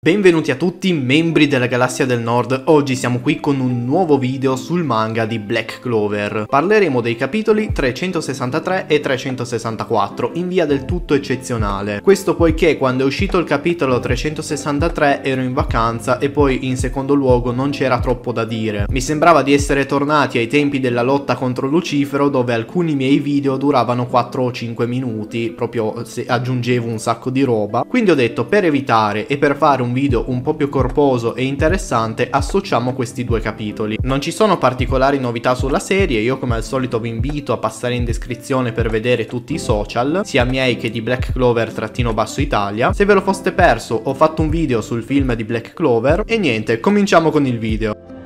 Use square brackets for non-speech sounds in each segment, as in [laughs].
Benvenuti a tutti membri della Galassia del Nord, oggi siamo qui con un nuovo video sul manga di Black Clover. Parleremo dei capitoli 363 e 364 in via del tutto eccezionale. Questo poiché quando è uscito il capitolo 363 ero in vacanza e poi in secondo luogo non c'era troppo da dire. Mi sembrava di essere tornati ai tempi della lotta contro Lucifero dove alcuni miei video duravano 4 o 5 minuti, proprio se aggiungevo un sacco di roba. Quindi ho detto per evitare e per fare un un video un po' più corposo e interessante associamo questi due capitoli. Non ci sono particolari novità sulla serie, io come al solito vi invito a passare in descrizione per vedere tutti i social, sia miei che di Black Clover trattino basso Italia. Se ve lo foste perso ho fatto un video sul film di Black Clover e niente, cominciamo con il video.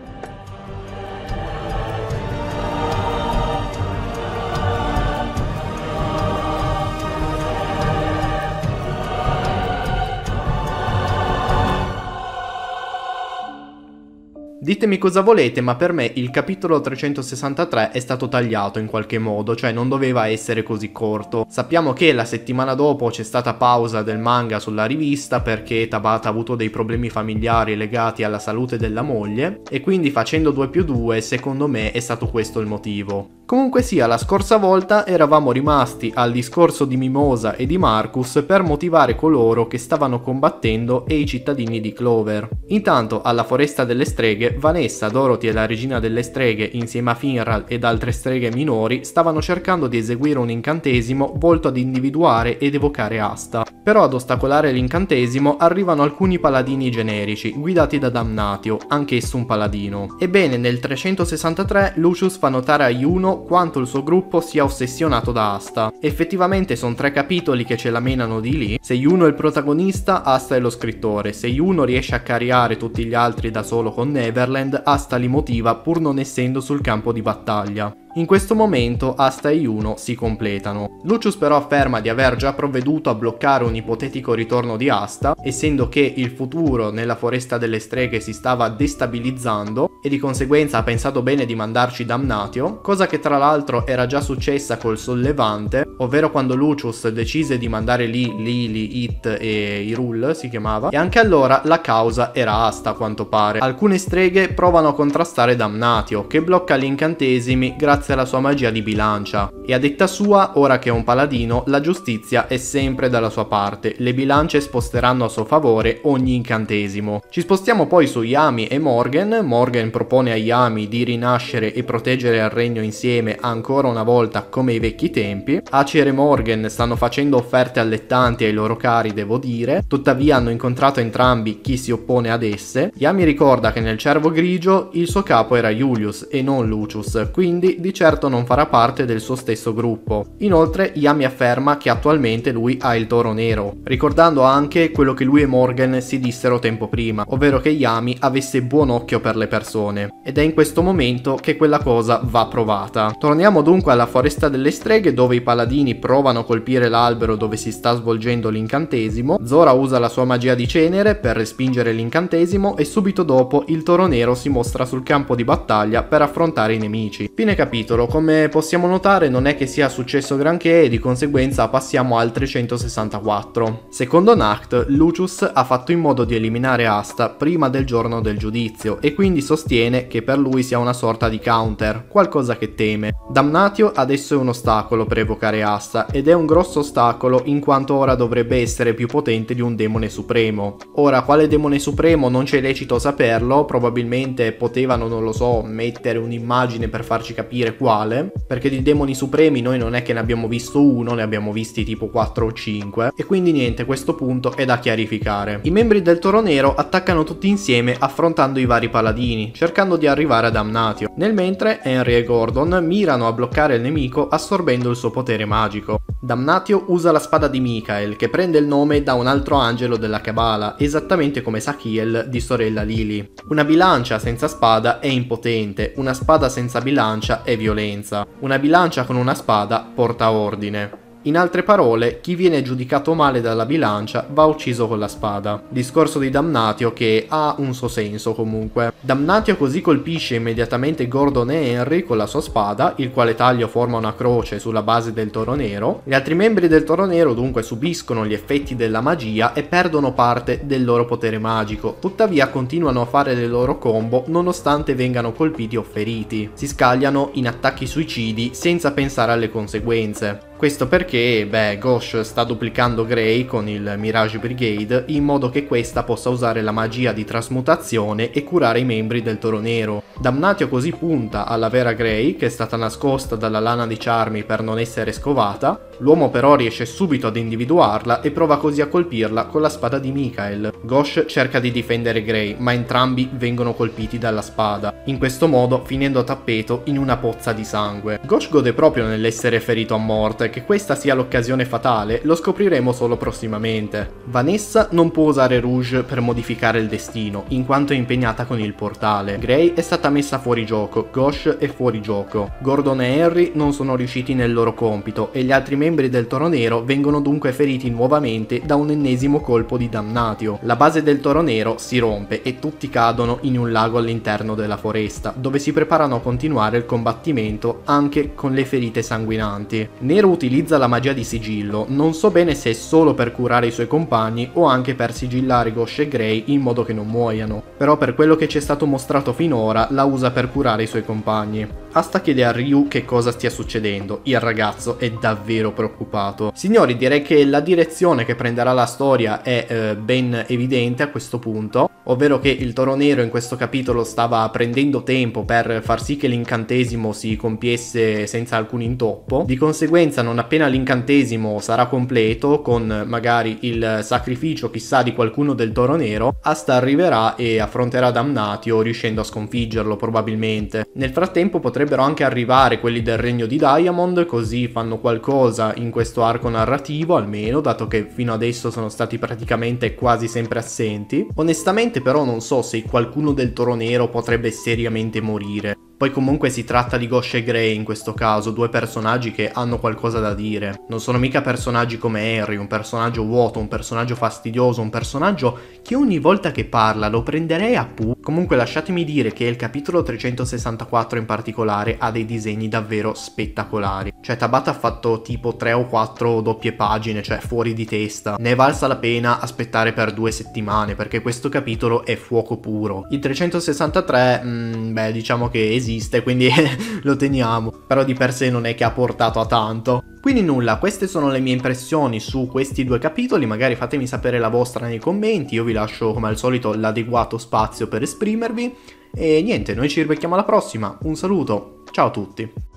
Ditemi cosa volete, ma per me il capitolo 363 è stato tagliato in qualche modo, cioè non doveva essere così corto. Sappiamo che la settimana dopo c'è stata pausa del manga sulla rivista perché Tabata ha avuto dei problemi familiari legati alla salute della moglie e quindi facendo 2 più 2 secondo me è stato questo il motivo. Comunque sia, la scorsa volta eravamo rimasti al discorso di Mimosa e di Marcus per motivare coloro che stavano combattendo e i cittadini di Clover. Intanto, alla foresta delle streghe, Vanessa, Dorothy e la regina delle streghe, insieme a Finral ed altre streghe minori, stavano cercando di eseguire un incantesimo volto ad individuare ed evocare Asta. Però ad ostacolare l'incantesimo arrivano alcuni paladini generici, guidati da Damnatio, anch'esso un paladino. Ebbene, nel 363 Lucius fa notare a Juno quanto il suo gruppo sia ossessionato da Asta. Effettivamente sono tre capitoli che ce la menano di lì. Se Juno è il protagonista, Asta è lo scrittore. Se Juno riesce a cariare tutti gli altri da solo con Neverland, Asta li motiva pur non essendo sul campo di battaglia. In questo momento Asta e Juno si completano. Lucius però afferma di aver già provveduto a bloccare un ipotetico ritorno di Asta, essendo che il futuro nella foresta delle streghe si stava destabilizzando e di conseguenza ha pensato bene di mandarci Damnatio, cosa che tra l'altro era già successa col Sollevante, ovvero quando Lucius decise di mandare lì Lily, It e Irul si chiamava, e anche allora la causa era Asta a quanto pare. Alcune streghe provano a contrastare Damnatio, che blocca gli incantesimi grazie grazie alla sua magia di bilancia. E a detta sua, ora che è un paladino, la giustizia è sempre dalla sua parte, le bilance sposteranno a suo favore ogni incantesimo. Ci spostiamo poi su Yami e Morgan, Morgan propone a Yami di rinascere e proteggere il regno insieme ancora una volta come ai vecchi tempi. Acer e Morgan stanno facendo offerte allettanti ai loro cari, devo dire, tuttavia hanno incontrato entrambi chi si oppone ad esse. Yami ricorda che nel cervo grigio il suo capo era Julius e non Lucius, quindi di certo non farà parte del suo stesso gruppo. Inoltre Yami afferma che attualmente lui ha il toro nero, ricordando anche quello che lui e Morgan si dissero tempo prima, ovvero che Yami avesse buon occhio per le persone. Ed è in questo momento che quella cosa va provata. Torniamo dunque alla foresta delle streghe dove i paladini provano a colpire l'albero dove si sta svolgendo l'incantesimo. Zora usa la sua magia di cenere per respingere l'incantesimo e subito dopo il toro nero si mostra sul campo di battaglia per affrontare i nemici. Fine capitolo capitolo. Come possiamo notare non è che sia successo granché e di conseguenza passiamo al 364. Secondo Nacht, Lucius ha fatto in modo di eliminare Asta prima del giorno del giudizio e quindi sostiene che per lui sia una sorta di counter, qualcosa che teme. Damnatio adesso è un ostacolo per evocare Asta ed è un grosso ostacolo in quanto ora dovrebbe essere più potente di un demone supremo. Ora, quale demone supremo non c'è lecito saperlo, probabilmente potevano, non lo so, mettere un'immagine per farci capire quale, perché di demoni supremi noi non è che ne abbiamo visto uno, ne abbiamo visti tipo 4 o 5, e quindi niente, questo punto è da chiarificare. I membri del Toro Nero attaccano tutti insieme affrontando i vari paladini, cercando di arrivare a Damnatio. Nel mentre Henry e Gordon mirano a bloccare il nemico assorbendo il suo potere magico. Damnatio usa la spada di Michael, che prende il nome da un altro angelo della Kabbalah, esattamente come Sakiel di sorella Lily. Una bilancia senza spada è impotente, una spada senza bilancia è violenza. Una bilancia con una spada porta ordine. In altre parole, chi viene giudicato male dalla bilancia va ucciso con la spada. Discorso di Damnatio che ha un suo senso comunque. Damnatio così colpisce immediatamente Gordon e Henry con la sua spada, il quale taglio forma una croce sulla base del toro nero. Gli altri membri del toro nero dunque subiscono gli effetti della magia e perdono parte del loro potere magico. Tuttavia continuano a fare le loro combo nonostante vengano colpiti o feriti. Si scagliano in attacchi suicidi senza pensare alle conseguenze. Questo perché, beh, Ghosh sta duplicando Grey con il Mirage Brigade in modo che questa possa usare la magia di trasmutazione e curare i membri del Toro Nero. Damnatio così punta alla vera Grey, che è stata nascosta dalla lana di Charmy per non essere scovata, l'uomo però riesce subito ad individuarla e prova così a colpirla con la spada di Mikael. Ghosh cerca di difendere Grey, ma entrambi vengono colpiti dalla spada, in questo modo finendo a tappeto in una pozza di sangue. Ghosh gode proprio nell'essere ferito a morte, che questa sia l'occasione fatale lo scopriremo solo prossimamente. Vanessa non può usare Rouge per modificare il destino, in quanto è impegnata con il portale. Grey è stata messa fuori gioco, Gosh è fuori gioco. Gordon e Harry non sono riusciti nel loro compito e gli altri membri del Toro Nero vengono dunque feriti nuovamente da un ennesimo colpo di Damnatio. La base del Toro Nero si rompe e tutti cadono in un lago all'interno della foresta, dove si preparano a continuare il combattimento anche con le ferite sanguinanti. Nero utilizza la magia di sigillo, non so bene se è solo per curare i suoi compagni o anche per sigillare Ghosh e Grey in modo che non muoiano, però per quello che ci è stato mostrato finora la usa per curare i suoi compagni. Asta chiede a Ryu che cosa stia succedendo, il ragazzo è davvero preoccupato. Signori direi che la direzione che prenderà la storia è eh, ben evidente a questo punto, ovvero che il Toro Nero in questo capitolo stava prendendo tempo per far sì che l'incantesimo si compiesse senza alcun intoppo, di conseguenza non appena l'incantesimo sarà completo con magari il sacrificio chissà di qualcuno del Toro Nero, Asta arriverà e affronterà Damnatio riuscendo a sconfiggerlo probabilmente. Nel frattempo potrebbero anche arrivare quelli del regno di Diamond così fanno qualcosa in questo arco narrativo almeno dato che fino adesso sono stati praticamente quasi sempre assenti. Onestamente però non so se qualcuno del Toro Nero potrebbe seriamente morire. Poi comunque si tratta di Ghosh e Grey in questo caso, due personaggi che hanno qualcosa da dire. Non sono mica personaggi come Harry, un personaggio vuoto, un personaggio fastidioso, un personaggio che ogni volta che parla lo prenderei a pu. Comunque lasciatemi dire che il capitolo 364 in particolare ha dei disegni davvero spettacolari. Cioè Tabata ha fatto tipo 3 o 4 doppie pagine, cioè fuori di testa. Ne è valsa la pena aspettare per due settimane perché questo capitolo è fuoco puro. Il 363, mh, beh diciamo che esiste esiste, quindi [laughs] lo teniamo. Però di per sé non è che ha portato a tanto. Quindi nulla, queste sono le mie impressioni su questi due capitoli, magari fatemi sapere la vostra nei commenti, io vi lascio come al solito l'adeguato spazio per esprimervi. E niente, noi ci rivediamo alla prossima, un saluto, ciao a tutti.